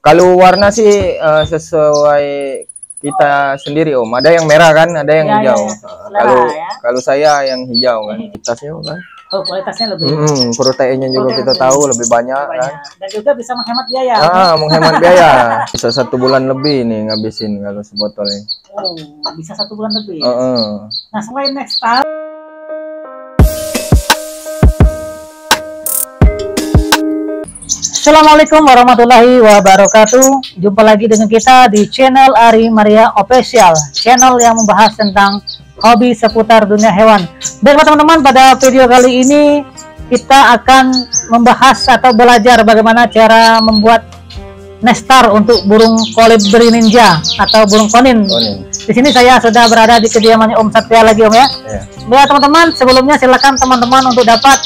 Kalau warna sih eh, sesuai kita sendiri Om. Ada yang merah kan, ada yang Ya, ya, hijau. ya. Selera, Kalau ya. kalau saya yang hijau kan. Kualitasnya kan. Oh, kualitasnya lebih Hmm, proteinnya juga Protein kita lebih- tahu lebih banyak kan. banyak dan juga bisa menghemat biaya. Ah, menghemat biaya. Bisa satu bulan lebih nih ngabisin kalau sebotol ini. Oh, bisa satu bulan lebih. Heeh. Nah, selain next star, Assalamualaikum warahmatullahi wabarakatuh. Jumpa lagi dengan kita di channel Ari Maria Official, channel yang membahas tentang hobi seputar dunia hewan. Baiklah teman-teman, pada video kali ini kita akan membahas atau belajar bagaimana cara membuat nestar untuk burung kolibri ninja atau burung konin. Nih. Di sini saya sudah berada di kediamannya Om Satria lagi Om ya. Ya. Ya teman-teman, sebelumnya silakan teman-teman untuk dapat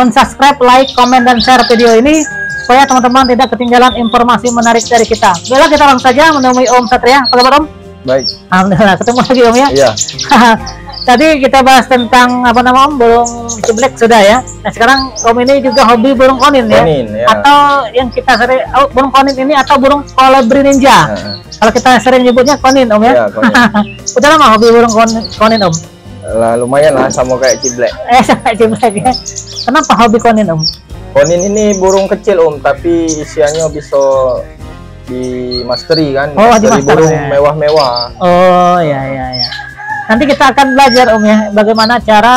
mensubscribe, like, komen, dan share video ini supaya teman-teman tidak ketinggalan informasi menarik dari kita. Baiklah kita langsung saja menemui Om Satria. Apa kabar Om? Baik. Alhamdulillah ketemu lagi Om ya. Iya. Tadi kita bahas tentang apa nama Om burung ciblek sudah ya. Nah sekarang Om ini juga hobi burung konin ya. Konin ya. Atau yang kita sering oh, burung konin ini atau burung kolibri ninja. Heeh. Kalau kita sering nyebutnya konin Om ya. Ya, konin. Udah lama hobi burung konin, konin Om? Lah lumayan lah sama kayak ciblek. Eh, sampai ciblek ya. Kenapa hobi konin Om? Konin ini burung kecil Om, tapi isiannya bisa di masteri kan. Oh, di Masteri master, burung ya. mewah-mewah. Oh, ya ya ya. Nanti kita akan belajar Om ya, bagaimana cara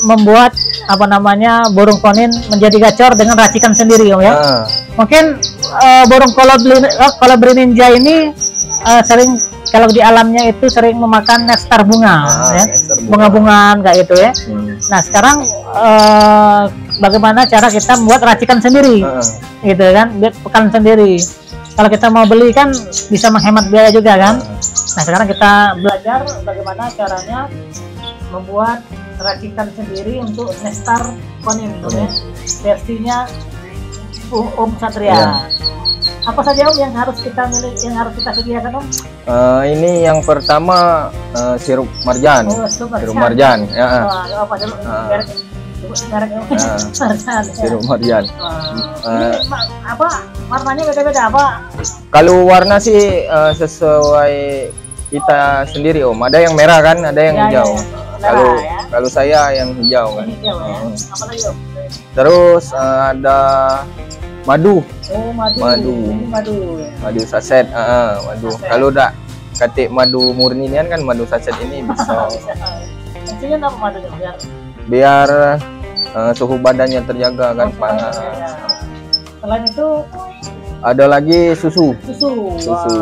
membuat apa namanya burung konin menjadi gacor dengan racikan sendiri Om ya. Ah, Mungkin eh, burung kolibri, eh, kolibri ninja ini eh, sering kalau di alamnya itu sering memakan nektar bunga, Ah, ya. bunga-bungaan kayak gitu ya. hmm. Nah sekarang eh, bagaimana cara kita membuat racikan sendiri, Ah, gitu kan, buat pekan sendiri. Kalau kita mau beli kan bisa menghemat biaya juga kan. Nah sekarang kita belajar bagaimana caranya membuat racikan sendiri untuk nektar konin, Om, ya. versinya Om Om Satria. Iya. Apa saja Om yang harus kita milih, yang harus kita sediakan Om? Eh, ini yang pertama eh, sirup marjan. Oh. Sirup marjan. Ya. Wah, apa sirup marjan. Wah. Eh. Ini ma- apa warnanya beda-beda apa? Kalau warna sih eh, sesuai kita sendiri Om. Ada yang merah kan, ada yang Ya, ya, hijau. ya. Kalau Merah, ya. kalau saya yang hijau kan. Hijau ya. Hmm. Apa lagi Om? Terus eh, ada madu, Oh, madu. Madu. Ini madu. ya. madu saset. Ah, ah, madu. Saset. Kalau udah katik madu murni ini kan madu saset ini bisa. Fungsinya apa madunya? Biar biar eh, suhu badannya terjaga kan Oh, panas. ya. Selain itu Ada lagi susu. susu. Susu.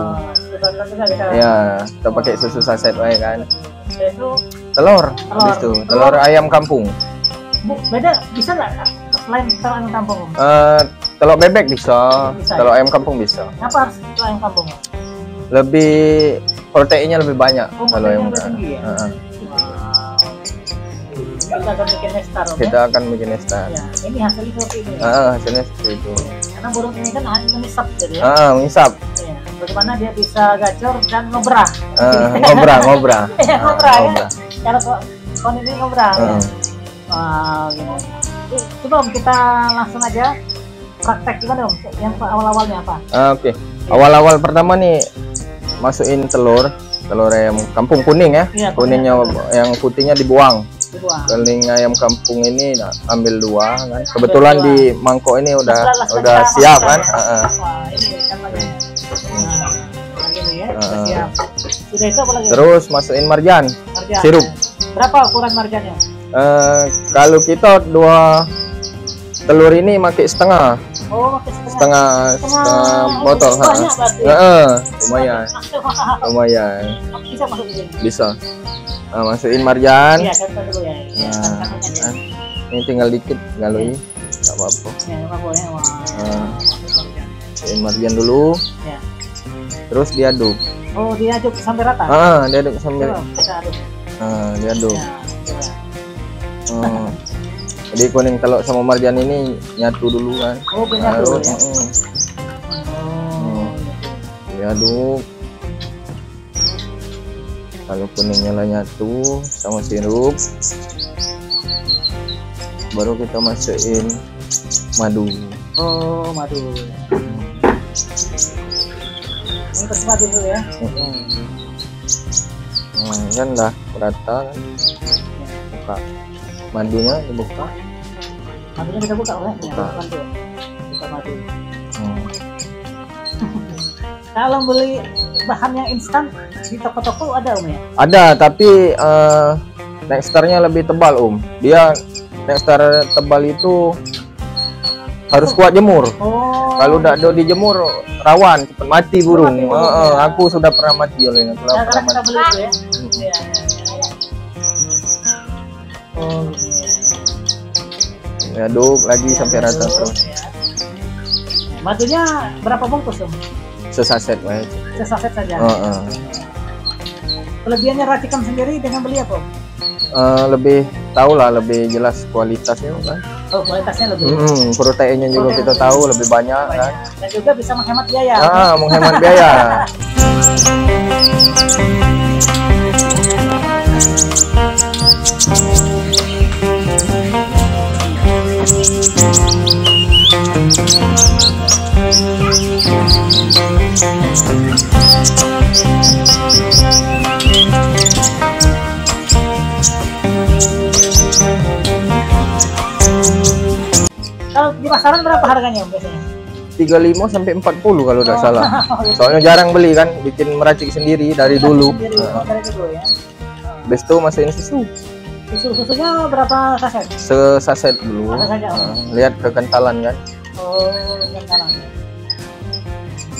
Kita. Ya, kita pakai susu saset wae kan. Itu Telur, Telur. habis itu telur ayam kampung. bu, beda bisa nggak selain telur ayam kampung? Eh, telur bebek bisa, Bisa, telur ayam kampung bisa. Kenapa harus telur ayam kampung? Lebih proteinnya lebih banyak Oh, kalau yang ya? Heeh. Wow. Kita akan bikin nestar, kita ya? akan bikin instan. Ya, ini hasilnya seperti ini. Ah, hasilnya seperti itu. Karena burung ini kan hanya menisap gitu ya. Ah, mengisap. Ya, Bagaimana dia bisa gacor dan ngobrah. Ah, ngobra, ngobra. Ya, Ah, ngobrah ya. Cara kok kon ini ngobrah. ya. Heeh. Wow, gitu. Eh, Coba Om kita langsung aja praktek gimana Om? Yang awal-awalnya apa? Ah, Oke. Awal-awal pertama nih masukin telur, telur ayam kampung kuning ya. Iya, Kuningnya yang putihnya dibuang. Dibuang. Kuning ayam kampung ini nah, ambil dua kan. Kebetulan dua. di mangkok ini udah Setelah- udah siap kan. ya. Heeh. Wah, ini kan lagi. Nah, ya, sudah Heeh. siap. Sudah itu apa lagi? Terus masukin marjan, Marjan, sirup. ya. Berapa ukuran marjannya? Eh, kalau kita dua telur ini pakai setengah, Oh, pakai setengah. setengah setengah botol. ha. Heeh, lumayan, Lumayan. Bisa masuk di sini. Bisa. Nah, masukin marjan. Iya, dulu ya. Iya, Nah, aja. nah, ini tinggal dikit galui, nggak apa-apa. Ya, nggak apa-apa ya. Wah. Nah, masukin marjan dulu, Ya. terus diaduk. Oh, diaduk sampai rata. Ah, diaduk sambil. Coba kita aduk. Ah, diaduk. Ya, coba. Hmm. Jadi kuning telur sama marjan ini nyatu dulu kan. Oh, banyak dulu ya. mm, Oh. diaduk. Kalau kuningnya lah nyatu sama sirup, baru kita masukin madu. Oh, madu. Ini kasih madu dulu ya. Mm-mm. Nah, kan dah rata kan. Buka madunya dibuka. Madunya kita buka ya. Buka. Bantu. Buka madu. Hmm. Kalau beli bahan yang instan di toko-toko ada om ya? Ada tapi Nextarnya lebih tebal om. Dia Nextar tebal itu harus kuat jemur. Oh. Kalau tidak do dijemur rawan cepat mati burung. Mati burung, eh, ya. aku sudah pernah mati olehnya. Nah, pernah karena kita mati. beli itu ya. Hmm. Iya, iya, iya. Oh, Ya, Aduk lagi sampai rata terus. Ya. Madunya berapa bungkus om? Sesaset wae. Sesaset saja. Eh, eh. Kelebihannya racikan sendiri dengan beli apa? Eh, lebih tahu lah lebih jelas kualitasnya kan. Oh, kualitasnya lebih Hmm, proteinnya juga Protein kita tahu lebih banyak kan. banyak. Dan juga bisa menghemat biaya. Ah, menghemat biaya. biasanya? 35 sampai 40 kalau tidak Oh. salah. Soalnya jarang beli kan, bikin meracik sendiri dari dulu. Sendiri, Nah, dari dulu ya. Habis itu masukin susu. Susu susunya berapa saset? Sesaset dulu. Nah, lihat kekentalan kan. Oh.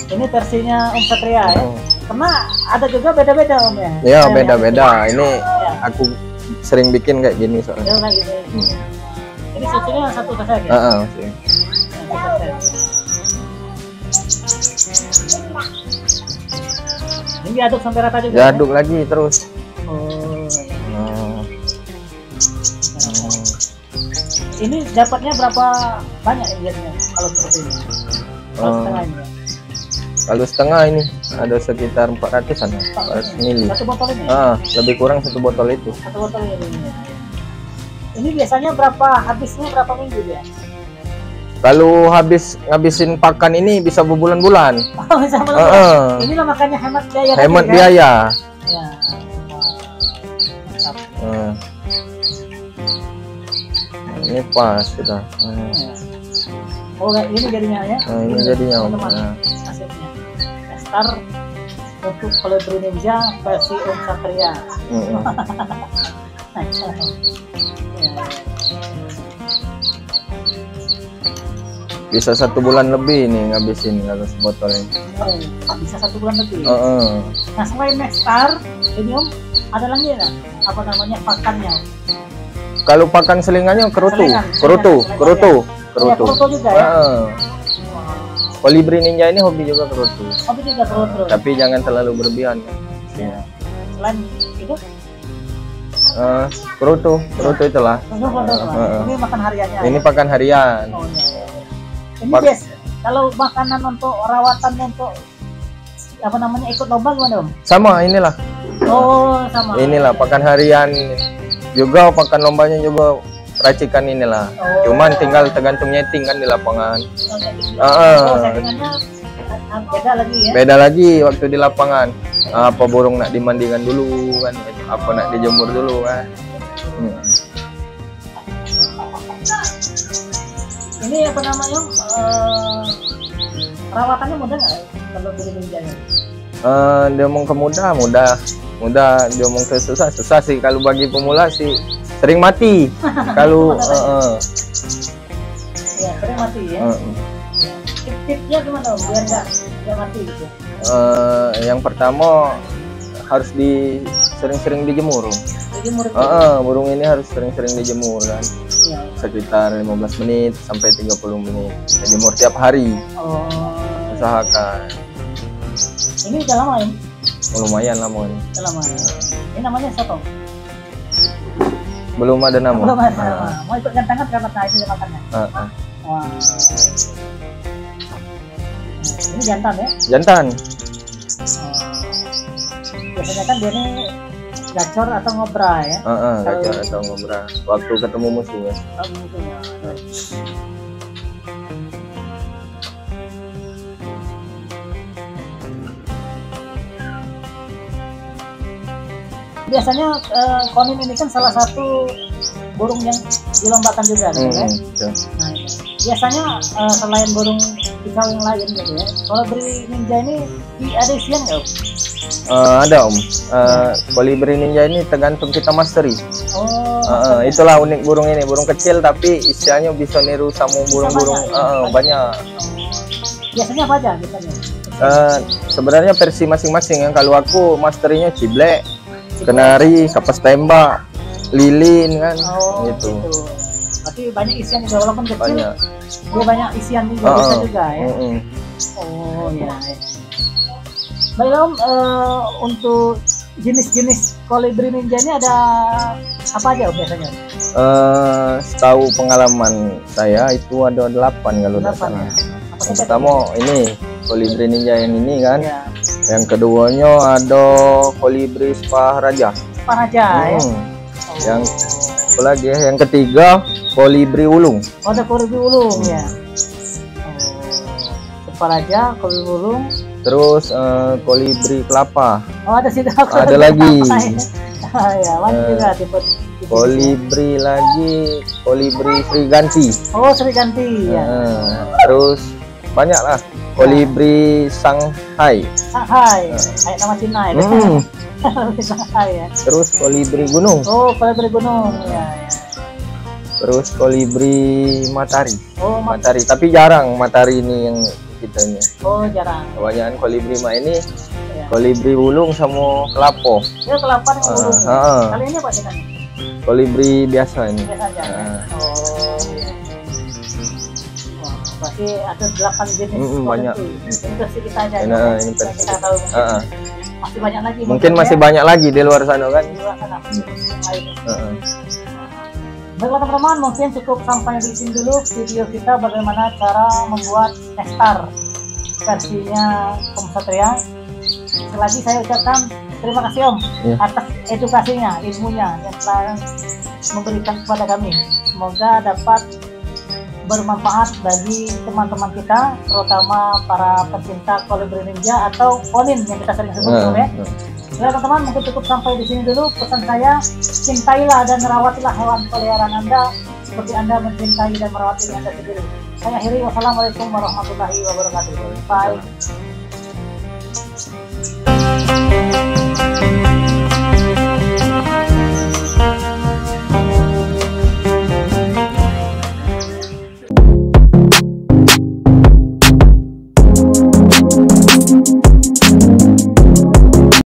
Ini versinya Om Satria ya. Hmm. Karena ada juga beda-beda Om ya. Ya beda-beda. Ini Ya, aku sering bikin kayak gini soalnya. ya kayak gitu. Hmm. Ini susunya satu saset ya. Ah, masih. Ini diaduk sampai rata juga. ya? Diaduk lagi terus. Oh. Nah, Ini dapatnya berapa banyak biasanya kalau seperti ini? Kalau Oh. setengah ini. ya? kalau setengah ini ada sekitar 400-an, 400 mili. Satu botol ini. Ah, lebih kurang satu botol itu. Satu botol ini. Ini biasanya berapa habisnya berapa minggu dia? Kalau habis ngabisin pakan ini bisa berbulan-bulan. Oh, sama Ah, ah. Inilah makanya hemat biaya. tadi, Hemat kan? biaya. Ya. Mantap. Ah. Ini pas sudah. Ah. Oh, kayak ini jadinya ya? Nah, ini jadinya, Om. teman-teman, Nah. hasilnya. Star untuk Kolibri Ninja versi Om Satria. Mm-mm. Ya. Bisa satu bulan lebih nih ngabisin kalau sebotol ini. Oh, bisa satu bulan lebih. Heeh. Nah selain Nextar, ini Om ada lagi ya? Apa namanya pakannya? Kalau pakan selingannya kerutu, Selingan, kerutu, selingan, kerutu, Oh, ya, kerutu. kerutu juga ya? Heeh. Kolibri ninja ini hobi juga kerutu. Tapi juga kerutu. Tapi jangan terlalu berlebihan. Ya. Selain itu, Eh, kerutu, kerutu itulah. Tunggu, tunggu, tunggu. Heeh. Ini makan hariannya. Ini ya? pakan harian. Oh, iya. Ini Pak- bias. Kalau makanan untuk rawatan untuk apa namanya ikut lomba gimana om? Sama inilah. Oh sama. Inilah pakan harian juga pakan lombanya juga racikan inilah. Oh. Cuman tinggal tergantung nyeting kan di lapangan. Oh, settingannya ah, beda lagi ya. Beda lagi waktu di lapangan. Apa burung nak dimandikan dulu kan? Apa nak dijemur dulu kan? Hmm. Ini apa namanya? eh, perawatannya mudah nggak kalau beli ninjanya? Eh, dia mau ke mudah, mudah, mudah. Dia mau ke susah, susah sih. Kalau bagi pemula sih sering mati. Kalau eh, eh, Ya sering mati ya. eh, Tip-tipnya gimana? Biar nggak biar mati gitu. eh, yang pertama harus di sering-sering dijemur. Eh, eh, burung ini harus sering-sering dijemur kan. ya. Sekitar 15 menit sampai 30 menit. Dijemur tiap hari. Oh. Usahakan. Ini udah lama ya? Oh, lumayan lama ini. Udah lama ya. Ini namanya soto. Belum ada nama. Belum ada. Ah, Mau ikut gantangan berapa nah itu makannya? ah, ah. Wah. Ini jantan ya? Jantan. Oh. Biasanya kan dia ini gacor atau ngobrol ya? Uh, uh, gacor atau ngobrol. Waktu iya. ketemu musuh ya. Oh, musuhnya biasanya eh, uh, konin ini kan salah satu burung yang dilombakan juga gitu, hmm, kan? Ya? Iya. Nah, iya biasanya eh, selain burung kicau yang lain gitu ya. Kalau beri ninja ini di- ada isian nggak? Om? Eh, ada om Eh, kolibri ninja ini tergantung kita mastery Oh, eh, itulah unik burung ini burung kecil tapi isiannya bisa niru sama burung-burung banyak, ya? eh, eh, banyak biasanya apa aja biasanya? Eh, sebenarnya versi masing-masing yang kalau aku masterinya ciblek kenari kapas tembak lilin kan Oh, gitu gitu. Berarti banyak isian juga walaupun kecil, banyak dia banyak isian juga Ah, bisa juga ya. Mm-mm. Oh ya. ya. Baiklah Om, eh, untuk jenis-jenis kolibri ninja ini ada apa aja Om, biasanya? Eh, setahu pengalaman saya itu ada delapan kalau tidak salah ya. Yang pertama ini kolibri ninja yang ini kan Ya. yang keduanya ada kolibri sepah raja Apa aja ya? Hmm. Oh. yang apa lagi ya yang ketiga kolibri ulung Oh, ada kolibri ulung ya. Oh. Kepala kolibri ulung. terus eh, kolibri kelapa Oh, ada sih Ada lagi. Ah, ya, banyak Eh, juga tipe tipe- kolibri lagi kolibri Sriganti Oh, Sri Ganti ya. Eh, terus banyak lah kolibri Shanghai Shanghai, kayak nama Cina ya. Hmm, Shanghai ya. terus kolibri gunung Oh, kolibri gunung ya. ya. Terus kolibri matahari Oh, mat- matahari tapi jarang matahari ini yang kita ini oh jarang. kebanyakan kolibri mah ini Ya. kolibri ulung sama kelapo Dia kelapa dengan Ah, ulung. ah. Kali ini apa ceritanya? kolibri biasa ini Biasa aja. ya? Ah. Oh, iya. Wah, berarti ada delapan jenis. Kolibri. banyak. Ini versi kita aja. Ya. ini versi kita tahu. Ah, ah. Masih banyak lagi. mungkin ya. masih banyak lagi di luar sana kan Di luar sana, yang lain. Baiklah teman-teman, mungkin cukup sampai di sini dulu video kita bagaimana cara membuat nektar versinya Om Satria. Sekali lagi saya ucapkan terima kasih Om Iya. atas edukasinya, ilmunya yang telah memberikan kepada kami. Semoga dapat bermanfaat bagi teman-teman kita, terutama para pecinta kolibri ninja atau konin yang kita sering sebut Nah, Om, ya. Ya teman-teman mungkin cukup sampai di sini dulu pesan saya cintailah dan merawatilah hewan peliharaan anda seperti anda mencintai dan merawat diri anda sendiri. Saya akhiri wassalamualaikum warahmatullahi wabarakatuh. Bye.